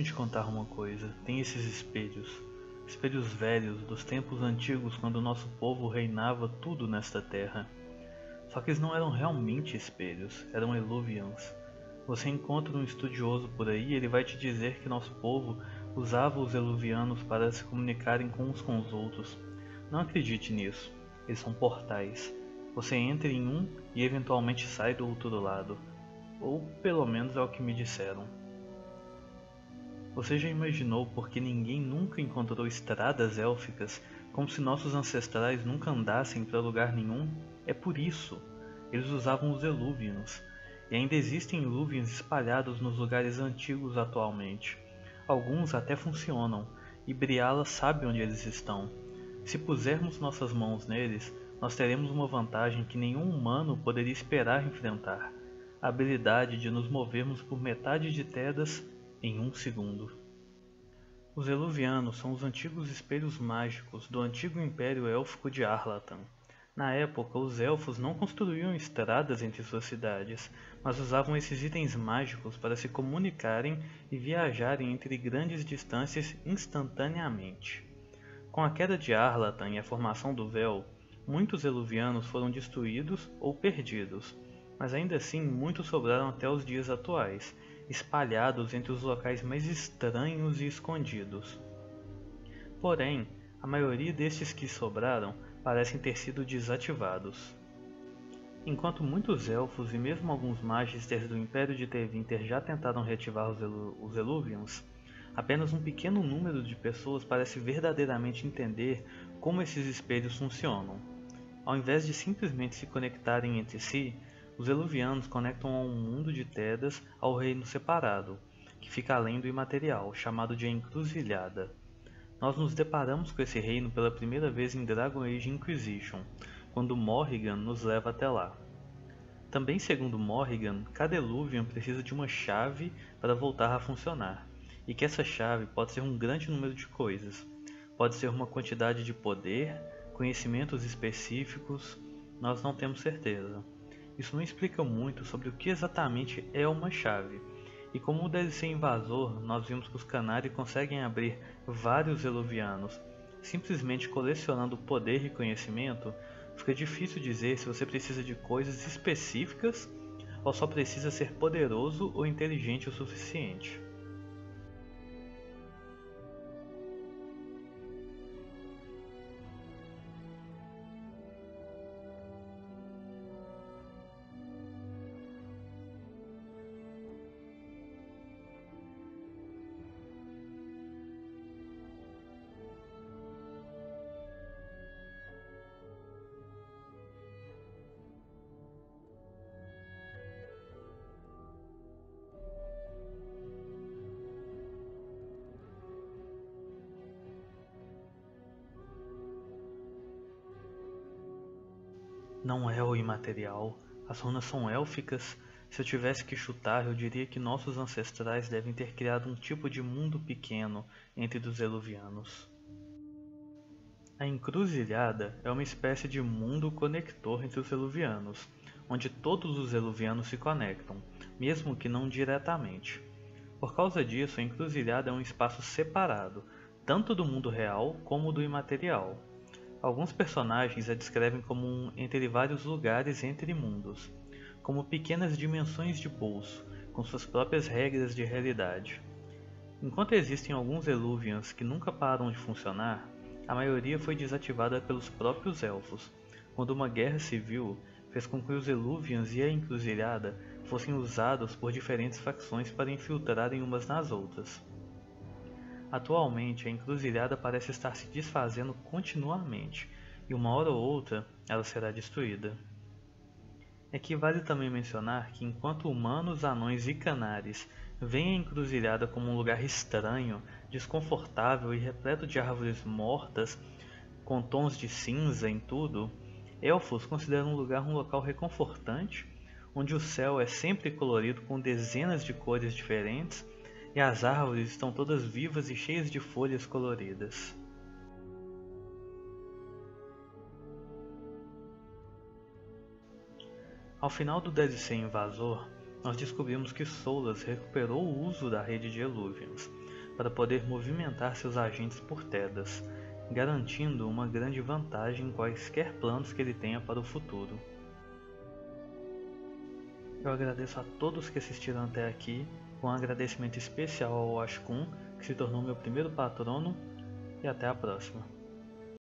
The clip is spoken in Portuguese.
Deixe-me te contar uma coisa. Tem esses espelhos. Espelhos velhos dos tempos antigos quando o nosso povo reinava tudo nesta terra. Só que eles não eram realmente espelhos, eram eluvians. Você encontra um estudioso por aí e ele vai te dizer que nosso povo usava os eluvianos para se comunicarem com uns com os outros. Não acredite nisso. Eles são portais. Você entra em um e eventualmente sai do outro lado. Ou pelo menos é o que me disseram. Você já imaginou por que ninguém nunca encontrou estradas élficas, como se nossos ancestrais nunca andassem para lugar nenhum? É por isso. Eles usavam os Eluvians. E ainda existem Eluvians espalhados nos lugares antigos atualmente. Alguns até funcionam, e Briala sabe onde eles estão. Se pusermos nossas mãos neles, nós teremos uma vantagem que nenhum humano poderia esperar enfrentar: a habilidade de nos movermos por metade de Tedas em um segundo. Os Eluvianos são os antigos espelhos mágicos do antigo Império Élfico de Arlatan. Na época, os elfos não construíam estradas entre suas cidades, mas usavam esses itens mágicos para se comunicarem e viajarem entre grandes distâncias instantaneamente. Com a queda de Arlatan e a formação do Véu, muitos eluvianos foram destruídos ou perdidos, mas ainda assim muitos sobraram até os dias atuais, espalhados entre os locais mais estranhos e escondidos. Porém, a maioria destes que sobraram parecem ter sido desativados. Enquanto muitos elfos e mesmo alguns magisters do Império de Tevinter já tentaram reativar os, Elu os Eluvians, apenas um pequeno número de pessoas parece verdadeiramente entender como esses espelhos funcionam. Ao invés de simplesmente se conectarem entre si, os Eluvianos conectam a um mundo de Tedas ao reino separado, que fica além do imaterial, chamado de Encruzilhada. Nós nos deparamos com esse reino pela primeira vez em Dragon Age Inquisition, quando Morrigan nos leva até lá. Também segundo Morrigan, cada Eluvian precisa de uma chave para voltar a funcionar, e que essa chave pode ser um grande número de coisas. Pode ser uma quantidade de poder, conhecimentos específicos, nós não temos certeza. Isso não explica muito sobre o que exatamente é uma chave. E como o DLC invasor, nós vimos que os Canari conseguem abrir vários Eluvianos. Simplesmente colecionando poder e conhecimento, fica difícil dizer se você precisa de coisas específicas ou só precisa ser poderoso ou inteligente o suficiente. Não é o imaterial. As runas são élficas. Se eu tivesse que chutar, eu diria que nossos ancestrais devem ter criado um tipo de mundo pequeno entre os eluvianos. A encruzilhada é uma espécie de mundo conector entre os eluvianos, onde todos os eluvianos se conectam, mesmo que não diretamente. Por causa disso, a encruzilhada é um espaço separado, tanto do mundo real como do imaterial. Alguns personagens a descrevem como um entre vários lugares entre mundos, como pequenas dimensões de bolso, com suas próprias regras de realidade. Enquanto existem alguns Eluvians que nunca param de funcionar, a maioria foi desativada pelos próprios elfos, quando uma guerra civil fez com que os Eluvians e a Encruzilhada fossem usados por diferentes facções para infiltrarem umas nas outras. Atualmente, a encruzilhada parece estar se desfazendo continuamente, e uma hora ou outra ela será destruída. Aqui vale também mencionar que enquanto humanos, anões e canares veem a encruzilhada como um lugar estranho, desconfortável e repleto de árvores mortas, com tons de cinza em tudo, elfos consideram um lugar um local reconfortante, onde o céu é sempre colorido com dezenas de cores diferentes e as árvores estão todas vivas e cheias de folhas coloridas. Ao final do DLC Invasor, nós descobrimos que Solas recuperou o uso da rede de Eluvians, para poder movimentar seus agentes por Tedas, garantindo uma grande vantagem em quaisquer planos que ele tenha para o futuro. Eu agradeço a todos que assistiram até aqui, um agradecimento especial ao Ashkun, que se tornou meu primeiro patrono, e até a próxima.